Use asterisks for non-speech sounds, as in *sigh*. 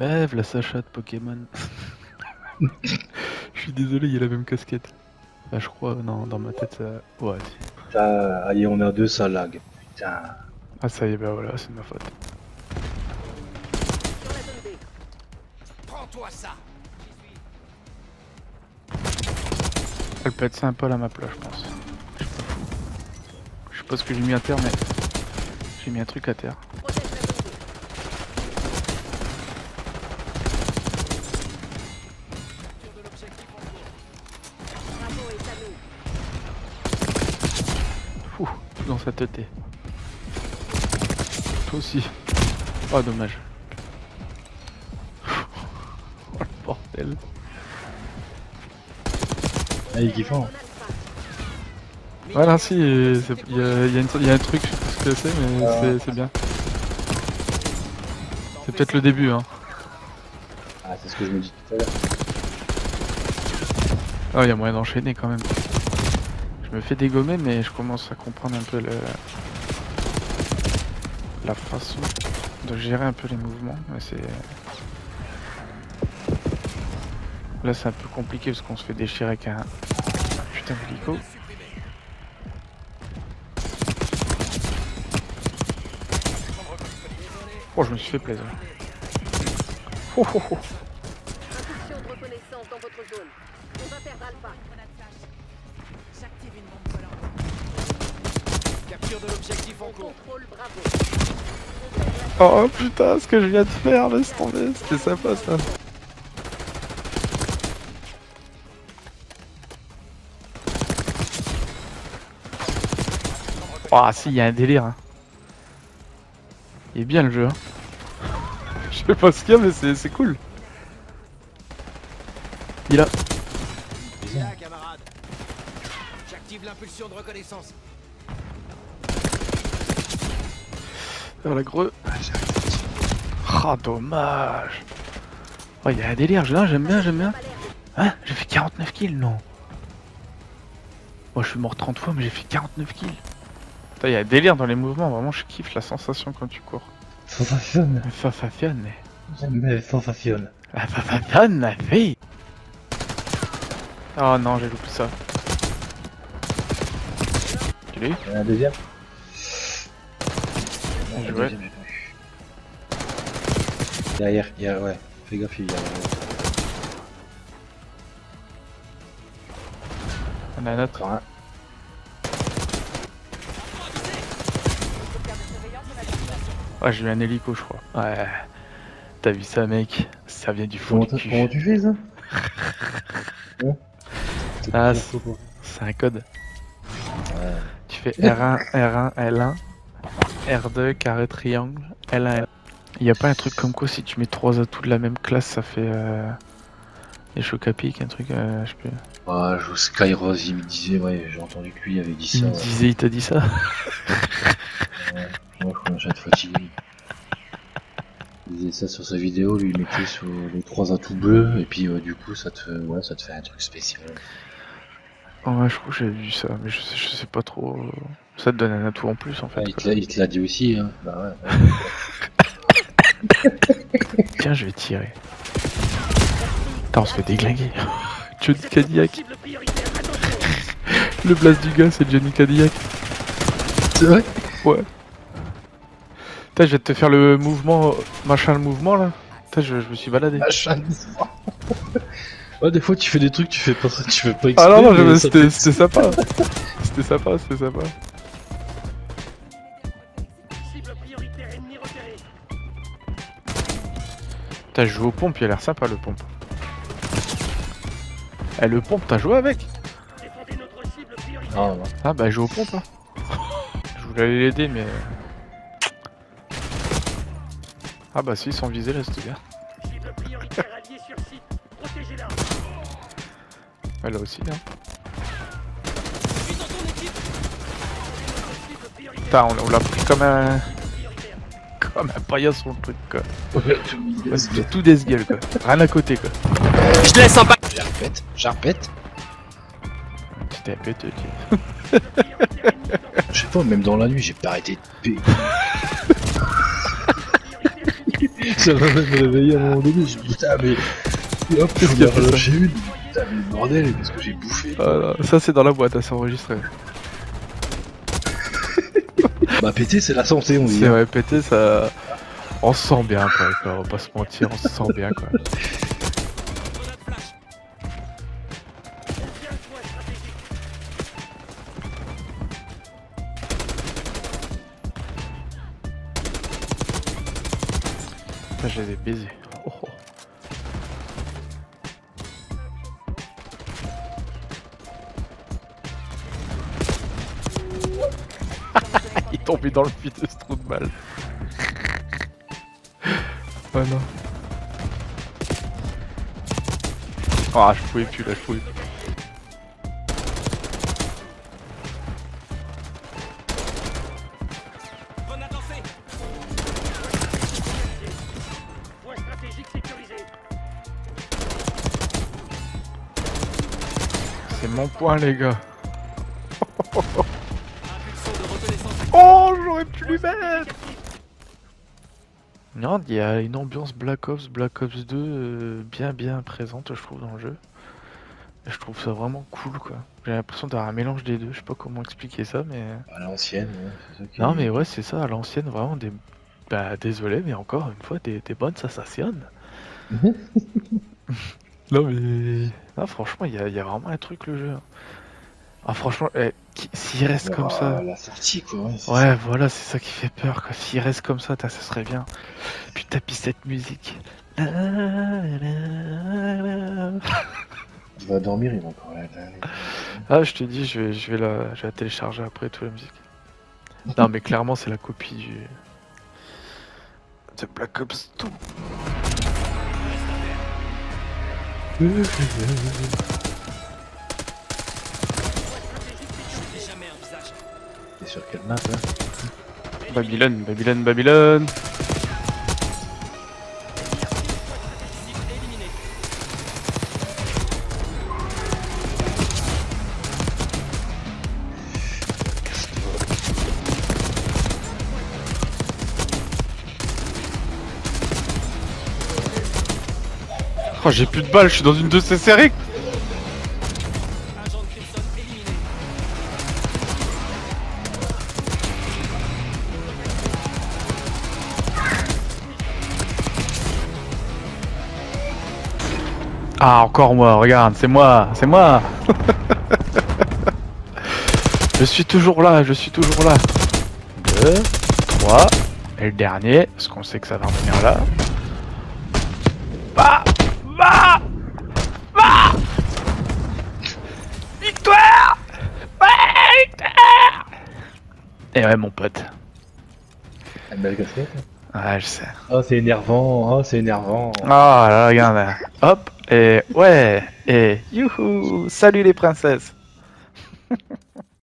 Lève la Sacha de Pokémon. *laughs* Je suis désolé, il y a la même casquette. Bah, je crois, non, dans ma tête, ça. Ouais, si. Putain, allez, on est à deux, ça lag. Putain. Ah, ça y est, bah voilà, c'est de ma faute. Prends-toi ça Elle peut être sympa la map là, je pense. Je sais pas ce que j'ai mis à terre, mais. J'ai mis un truc à terre. Toi aussi. Oh, dommage. *laughs* Oh, le bordel. Ah, il est kiffant. Voilà, si, euh, c'est- il y, a- y y un truc, je sais pas ce que c'est, mais Ah. c'est- bien. C'est peut-être le début, hein. Ah, c'est ce que je me dis tout à l'heure. Oh, il y a moyen d'enchaîner quand même. Je me fais dégommer, mais je commence à comprendre un peu la façon de gérer un peu les mouvements. Mais. Là, c'est un peu compliqué parce qu'on se fait déchirer avec un putain d'hélico. Oh, je me suis fait plaisir. De reconnaissance dans votre zone. On va perdre alpha. J'active une bombe volante. Capture de l'objectif en cours. contrôle Bravo. Oh putain, ce que je viens de faire, laisse tomber, c'était sympa ça. Ah si, il y a un délire. Hein. Il est bien le jeu. Hein. *laughs* Je sais pas ce qu'il y a, mais c'est c'est cool. Il a... Là, camarade. J'active l'impulsion de reconnaissance. Vers la greu. Ah dommage. Oh, il y a un délire, là j'aime bien, j'aime bien. Hein J'ai fait 49 kills, non Moi je suis mort 30 fois, mais j'ai fait 49 kills. Putain, il y a un délire dans les mouvements, vraiment je kiffe la sensation quand tu cours. Mais Fafafion, mais. J'aime Fofafionne. La Fafafion, la fille Oh non, j'ai loupé ça. Il y en a un deuxième joué. eu. Derrière, il y a. Ouais, fais gaffe, il y a. On a un autre. Encore un. Ouais, j'ai eu un hélico, je crois. Ouais. T'as vu ça, mec? Ça vient du fond Comment, du cul. comment tu fais ça *laughs* Hein Ah. C'est un code. Ouais. Tu fais R1, R1, L1, R2, carré, triangle, L1, L1. Il y a pas un truc comme quoi si tu mets trois atouts de la même classe, ça fait euh, des chocs à pic, un truc, euh, je plus. Ah, je Skyrose, il me disait, ouais, j'ai entendu que lui avait dit Il ça. me ouais. disait, il t'a dit ça Moi, je commence à être fatigué. Il disait ça sur sa vidéo, lui, il mettait sur les trois atouts bleus, et puis euh, du coup, ça te, ouais, ça te fait un truc spécial. Ouais, je crois que j'ai vu ça, mais je sais, je sais pas trop. euh, Ça te donne un atout en plus en fait. Ah, il, te l'a- dit aussi, hein. Bah ouais. *laughs* Tiens, je vais tirer. Putain, on se fait déglinguer. *laughs* Johnny Cadillac. *laughs* Le blast du gars, c'est Johnny Cadillac. C'est vrai? Ouais. Putain, je vais te faire le mouvement, machin le mouvement là. Putain, je, je me suis baladé. Ouais, des fois, tu fais des trucs, tu fais pas, tu fais pas exprès. Ah non, non, c'était fait- sympa. C'était sympa, c'était sympa. Cible prioritaire ennemi repéré. T'as joué au pompe, il a l'air sympa le pompe. Eh, le pompe, t'as joué avec? Ah, ouais. Ah bah, joue au pompe hein. Je voulais aller l'aider, mais. Ah bah, si, sans viser là, c'était bien. Cible prioritaire alliée sur site. Protégez-la. Elle là aussi, hein. Cible prioritaire Putain, on, on l'a pris comme un. *laughs* comme un paillasson le truc quoi. Ouais, tout- Ouais, C'était tout des gueules quoi. Rien à côté quoi. Je te laisse en bas. Je répète. C'était un pété, tu Je sais pas, même dans la nuit, j'ai pas arrêté de payer. *laughs* Ça va même me réveiller à un moment donné, je me dis putain mais... Et hop, je me relâché une, putain mais bordel, qu'est-ce que j'ai bouffé ça c'est dans la boîte, ça c'est enregistré. *laughs* Bah péter c'est la santé on dit. C'est vrai, pété, ça. On se sent bien quoi, quoi, on va pas se mentir, on se sent bien quoi. Je les ai baisés. Il est tombé dans le puits de ce trou de balle. oh non. Ah, je pouvais plus là, je pouvais plus. Grenade lancée. Point stratégique sécurisé. C'est mon point, les gars. *laughs* Non, il y a une ambiance Black Ops, Black Ops 2 euh, bien bien présente, je trouve, dans le jeu. Et je trouve ça vraiment cool, quoi. J'ai l'impression d'avoir un mélange des deux, je sais pas comment expliquer ça, mais... À l'ancienne, ouais, qui... Non, mais ouais, c'est ça, à l'ancienne, vraiment, des... Bah, désolé, mais encore une fois, des, des bonnes sensations. *laughs* non, mais... Non, franchement, il y a, il y a vraiment un truc, le jeu. Ah, franchement, eh, s'il reste comme Ah, ça... La sortie quoi, ouais. ça. voilà, c'est ça qui fait peur, quoi. S'il reste comme ça, ça serait bien. Puis tapis cette musique. La, la, la. Il va dormir, il va encore la... Ah, je te dis, je vais, je vais la, je vais la télécharger après, toute la musique. Non, mais clairement, c'est la copie du. de Black Ops 2. *laughs* sur quelle map là Babylone, Babylone, Babylone. Oh, j'ai plus de balles, je suis dans une de ces Ah, encore moi, regarde, c'est moi, c'est moi. *laughs* je suis toujours là, je suis toujours là. Deux, trois, et le dernier, parce qu'on sait que ça va revenir là. Bah, bah, bah. Victoire, ouais, victoire. Et ouais, mon pote. Une belle casquette. Ouais, je sais. Oh c'est énervant, oh c'est énervant. Ah là, regarde. là. Hop, et ouais, et youhou, salut les princesses. *laughs*